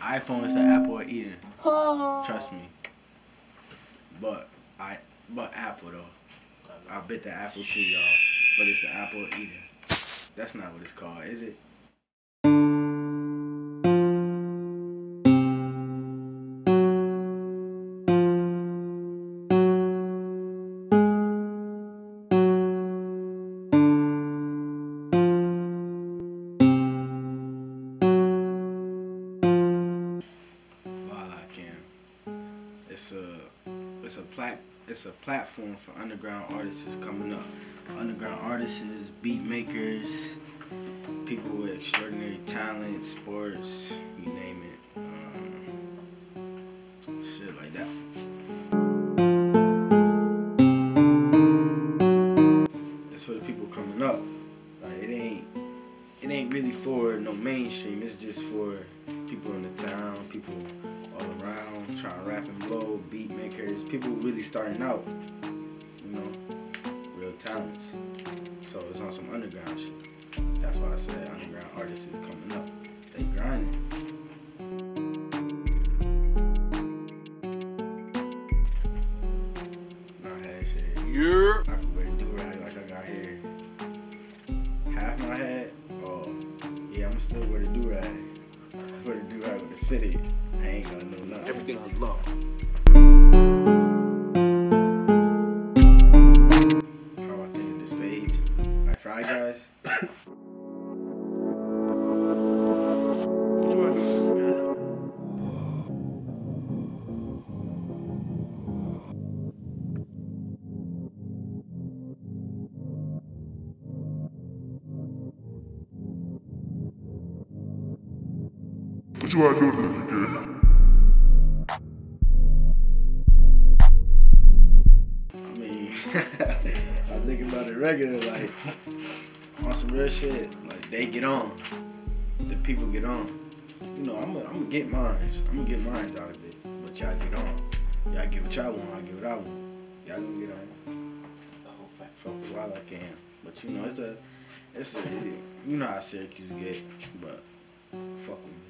iPhone is the apple Eden. Trust me. But I but Apple though. I bet the apple too, y'all. But it's the apple Eden. That's not what it's called, is it? Plat it's a platform for underground artists coming up. Underground artists, beat makers, people with extraordinary talent, sports, you name it. Um, shit like that. For the people coming up. Like it ain't it ain't really for no mainstream. It's just for people in the town, people all around trying to rap and blow, beat makers, people really starting out. You know, real talents. So it's on some underground shit. That's why I said underground artists is coming up. They grinding. Yeah. What you wanna do this? I mean, I think about it regular, like on some real shit. Like they get on, the people get on. You know, I'm gonna I'm get mines. I'm gonna get mines out of it. But y'all get on. Y'all get what y'all want. I get what I want. Y'all gonna get on. Fuck with while I can. But you know, it's a, it's a, you know how Syracuse get. But fuck with me.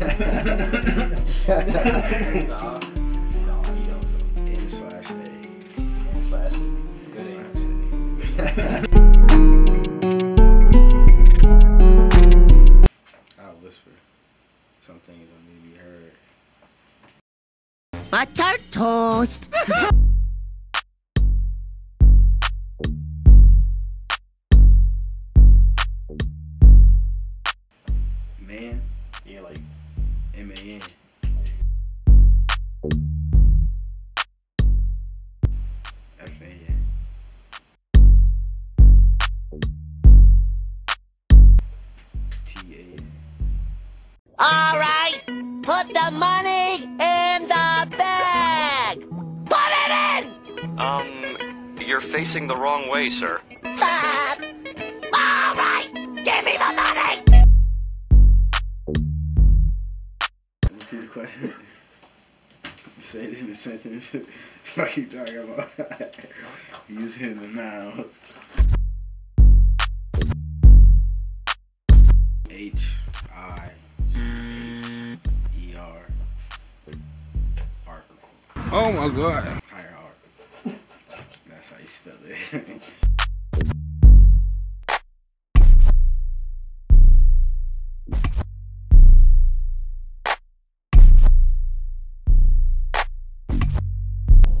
Nah, nah, you know, so N slash A. slash it. Good answer. I'll whisper. Some things don't need to be heard. Butter toast. Um, you're facing the wrong way, sir. Fuck. All right, give me the money. Repeat the question. Say it in a sentence. like you talking about. Using the noun. H I G H E R. Article. Oh my god. Hierarchical. You it.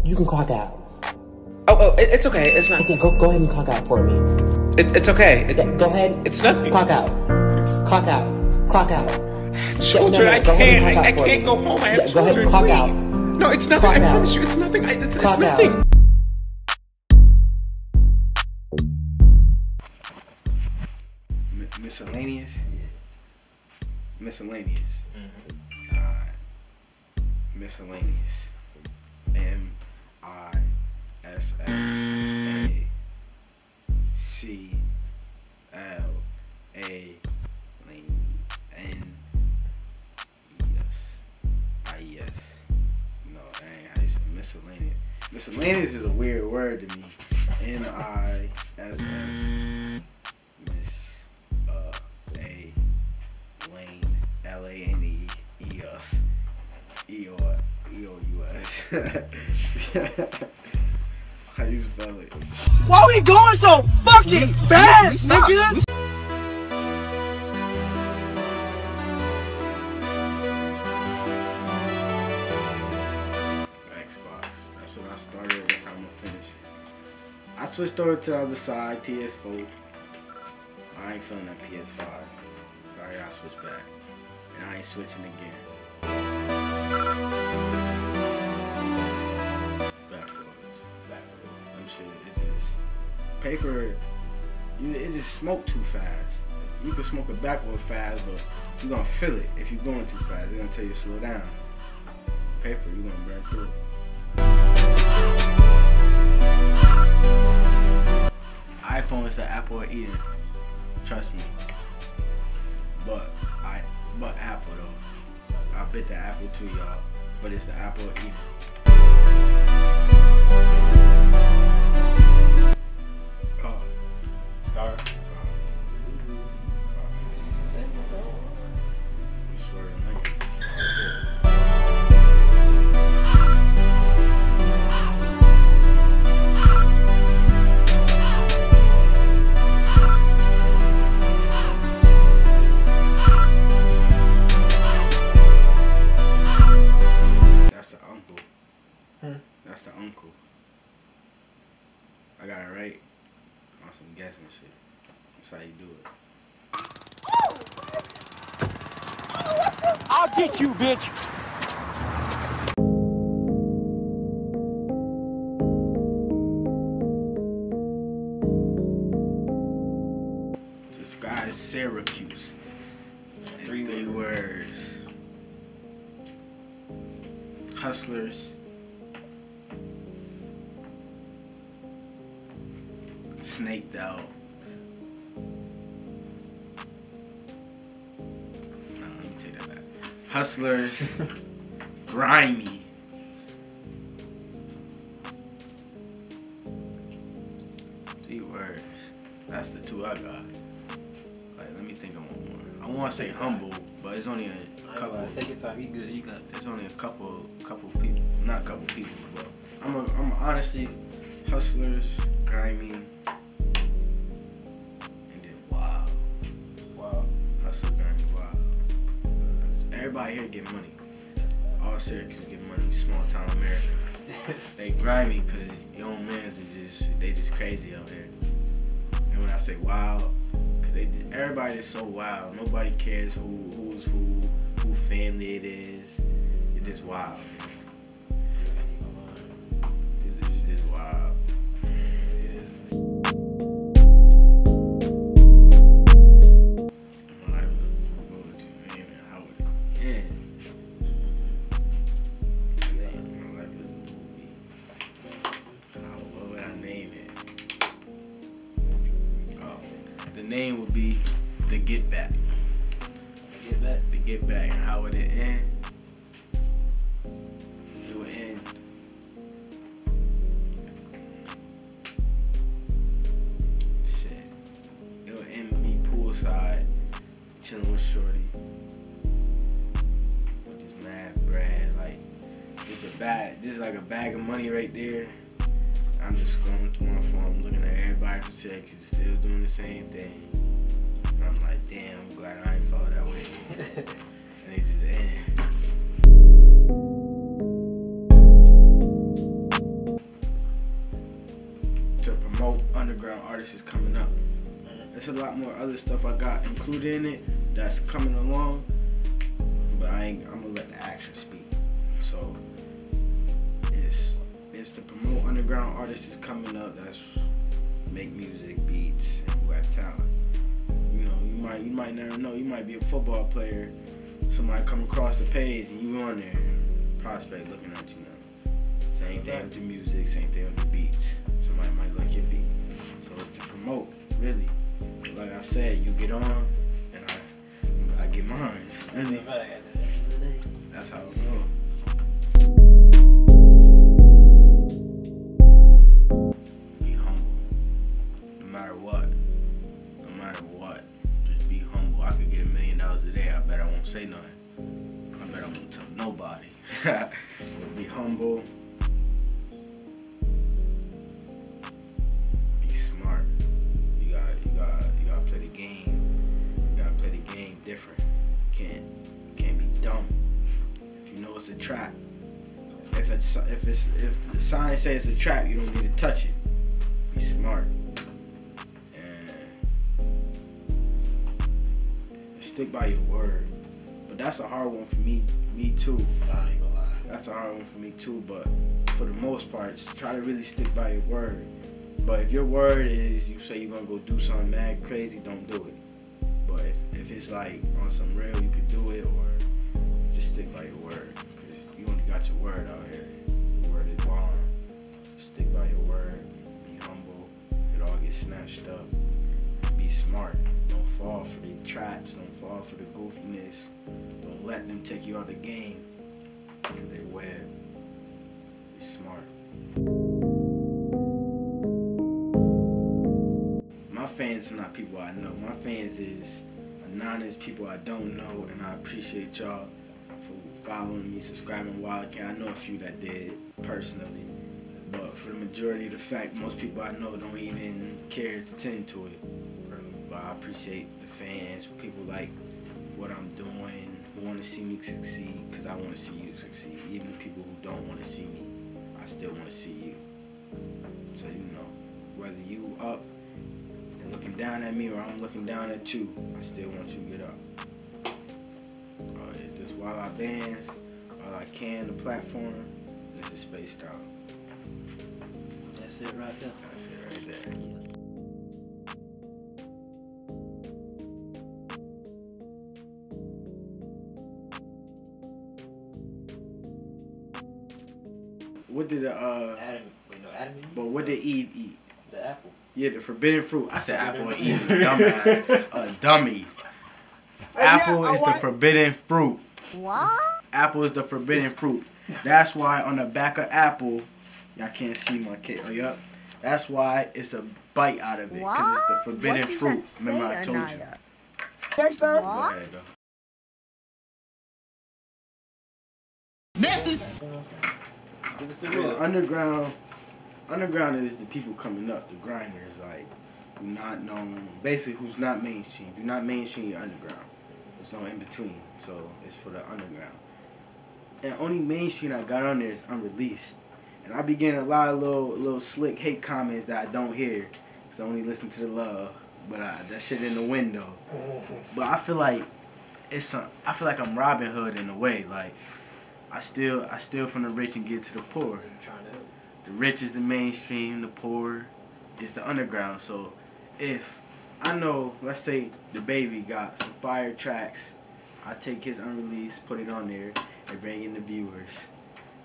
You can clock out. Oh, oh, it, it's okay. It's not. Okay, go go ahead and clock out for me. It, it's okay. It, Yeah, go ahead. It's nothing. Clock out. Clock out. Clock out. children, no, I go ahead can't. clock I, I out for can't me. go home. I have Yeah, go ahead and children. clock please. out. No, it's nothing. Clock I out. promise you, it's nothing. I, it's, Clock it's out. Nothing. Mi- miscellaneous. Miscellaneous. Mm-hmm. Alright. Miscellaneous. M I S S A C L A N E S I E S. No, that ain't how you say miscellaneous. Miscellaneous is a weird word to me. N I S S. E O E O U S. How you spell it? Why we going so fucking fast, nigga? Xbox. That's when I started. That's how I'm gonna finish it. I switched over to the other side, PS4. I ain't feeling that PS5. Sorry, I switched back. And I ain't switching again. Paper. You, it just smoke too fast. You can smoke it backward fast, but you're gonna feel it if you're going too fast. They're gonna tell you to slow down. Paper, you gonna burn through. iPhone is the apple Eden. Trust me. But I, but Apple though. I bet the Apple too, y'all. But it's the apple of Syracuse. Three three words. Hustlers. Snaked out. No, let me take that back. Hustlers. grimy. Three words. That's the two I got. Me think of one more. I want to say humble, but it's only a couple. Take your time. You good. You got. It's only a couple, couple people. Not a couple people, but I'm, a, I'm honestly hustlers, grimy, and then wow, Wow. hustle, grimy, wow. Everybody here get money. All Syracuse get money. Small town America. They grimy because own mans are just they just crazy out here. And when I say wild, cause everybody is so wild. Nobody cares who who's who, who family it is. It's just wild. Chilling with Shorty. With this mad bread, like, just a bag, just like a bag of money right there. I'm just scrolling through my phone, looking at everybody from Syracuse still doing the same thing. And I'm like, damn, I'm glad I ain't fall that way. and it just end. To promote underground artists is coming up. There's a lot more other stuff I got included in it that's coming along, but I ain't. I'm gonna let the action speak. So it's it's to promote underground artists that's coming up. That's make music, beats, and who have talent. You know, you might you might never know. You might be a football player. Somebody come across the page and you on there. Prospect looking at you now. Same thing with the music. Same thing with the beats. Somebody might like your beat. So it's to promote, really like I said, you get on, and I, get mine. That's, it. That's how it goes. Be humble. No matter what. No matter what. Just be humble. I could get a million dollars a day. I bet I won't say nothing. I bet I won't tell nobody. be humble. Trap. If it's if it's if the sign says it's a trap, you don't need to touch it. Be smart. And stick by your word. But that's a hard one for me me too. I ain't gonna lie. That's a hard one for me too, but for the most part, try to really stick by your word. But if your word is you say you're gonna go do something mad crazy, don't do it. But if, if it's like on some real, you could do it, or just stick by your word, because you only got your word out here. Your word is bond. Stick by your word. Be humble. It all gets snatched up. Be smart. Don't fall for the traps. Don't fall for the goofiness. Don't let them take you out of the game. Cause they web. Be smart. My fans are not people I know. My fans is anonymous people I don't know, and I appreciate y'all following me, subscribing Wala Cam. I know a few that did personally, but for the majority of the fact, most people I know don't even care to tend to it. But I appreciate the fans, people like what I'm doing, who want to see me succeed, because I want to see you succeed. Even the people who don't want to see me, I still want to see you. So you know, whether you up and looking down at me or I'm looking down at you, I still want you to get up. Uh, yeah, just Wala Bandz, while I can the platform, this is spaced out. That's it right there. That's it right there. What did uh? Adam, wait, no, Adam. But what did Eve eat? The apple. Yeah, the forbidden fruit. I said apple and Eve. Dumbass. A dummy. Apple is the forbidden fruit. What? Apple is the forbidden fruit. That's why on the back of apple, y'all can't see my kid. Oh, yup. That's why it's a bite out of it. Because it's the What? forbidden what does fruit. that say, Remember I told you. Anaya? Go What? ahead, though. Give us the Yeah, real. underground, underground is the people coming up, the grinders, like who not known, basically who's not mainstream. If you're not mainstream, you're underground. There's no in between, so it's for the underground. And only mainstream I got on there is unreleased, and I be getting a lot of little, little slick hate comments that I don't hear, cause I only listen to the love. But I, that shit in the window. But I feel like it's some, I feel like I'm Robin Hood in a way, like. I still I steal from the rich and get to the poor. Trying to help. The rich is the mainstream, the poor is the underground. So if I know, let's say the baby got some fire tracks, I take his unreleased, put it on there, and bring in the viewers.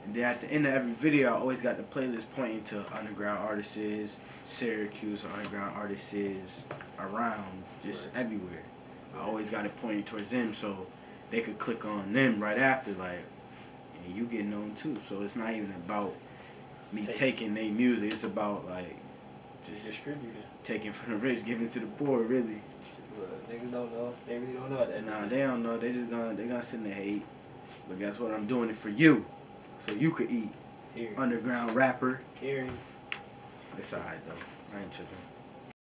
And then at the end of every video, I always got the playlist pointing to underground artists, Syracuse underground artists around, just everywhere. I always got it pointing towards them so they could click on them right after, like, and you get known too. So it's not even about me Take- taking their music. It's about like Just it. taking from the rich, giving to the poor. Really. But niggas don't know. They really don't know that. Nah, they don't know. They just gonna they gonna sit in the hate. But guess what? I'm doing it for you, so you could eat. Here. Underground rapper. Carry. It's alright though. I ain't tripping.